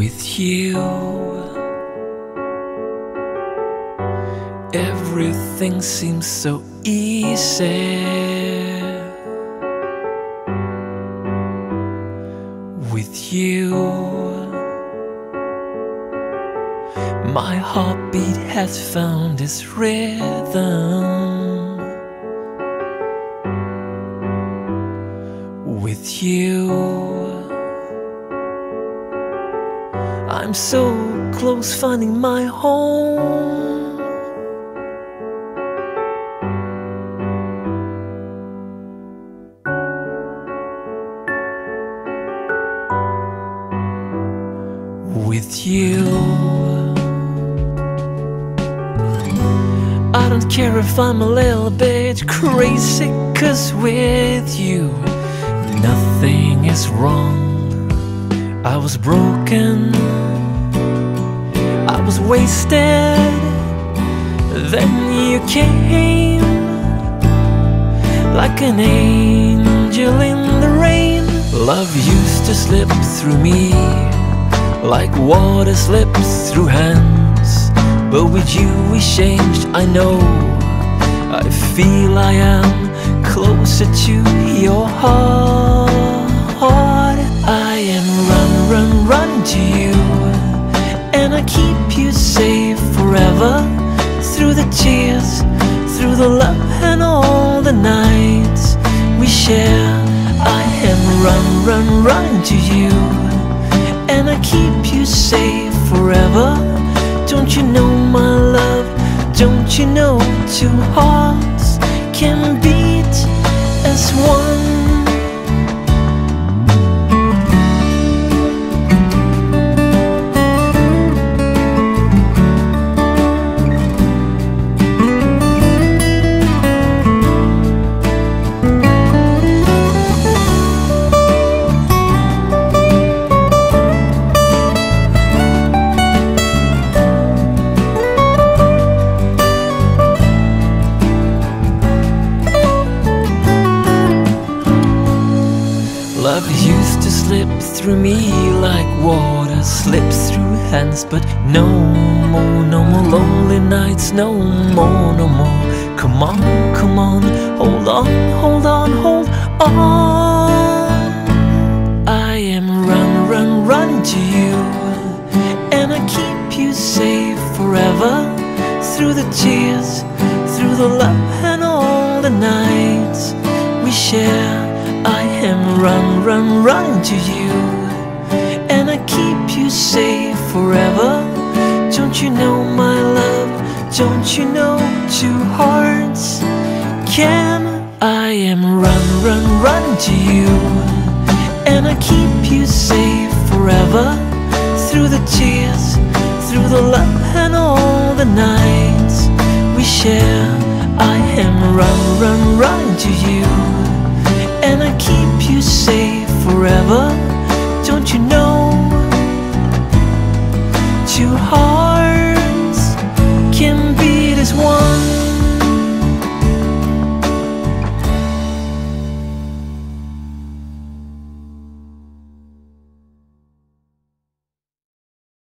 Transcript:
with you. Everything seems so easy with you. My heartbeat has found its rhythm with you. I'm so close finding my home. With you, I don't care if I'm a little bit crazy, cause with you, nothing is wrong. I was broken, was wasted. Then you came like an angel in the rain. Love used to slip through me like water slips through hands. But with you, we changed. I know, I feel I am closer to your heart. Keep you safe forever through the tears, through the love, and all the nights we share. I am run, run, run to you, and I keep you safe forever. Don't you know, my love? Don't you know two hearts can beat Love used to slip through me like water slips through hands, but no more, no more lonely nights, no more, no more. Come on, come on, hold on, hold on, hold on. I am run, run, run to you, and I keep you safe forever through the tears, through the love, and all the nights run, run, run to you, and I keep you safe forever. Don't you know, my love? Don't you know two hearts can? I am run, run, run to you, and I keep you safe forever through the tears, through the love, and all the nights we share. I am run, run, run to you stay forever, don't you know? Too hard.